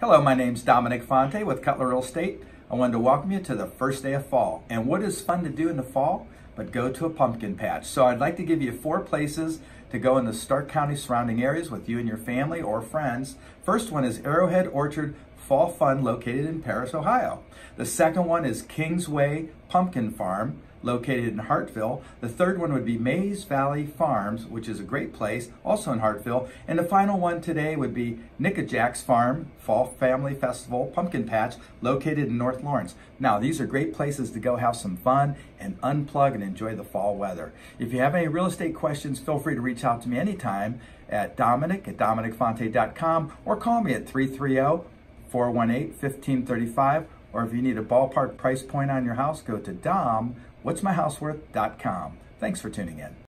Hello, my name's Dominic Fonte with Cutler Real Estate. I wanted to welcome you to the first day of fall. And what is fun to do in the fall but go to a pumpkin patch? So I'd like to give you four places to go in the Stark County surrounding areas with you and your family or friends. First one is Arrowhead Orchard Fall Fun located in Paris, Ohio. The second one is Kingsway Pumpkin Farm located in Hartville. The third one would be Maize Valley Farms, which is a great place, also in Hartville. And the final one today would be Nickajack's Farm Fall Family Festival Pumpkin Patch, located in North Lawrence. Now, these are great places to go have some fun and unplug and enjoy the fall weather. If you have any real estate questions, feel free to reach out to me anytime at dominic at dominicfonte.com or call me at 330 418 1535 or if you need a ballpark price point on your house, go to dom, what's my house worth.com. Thanks for tuning in.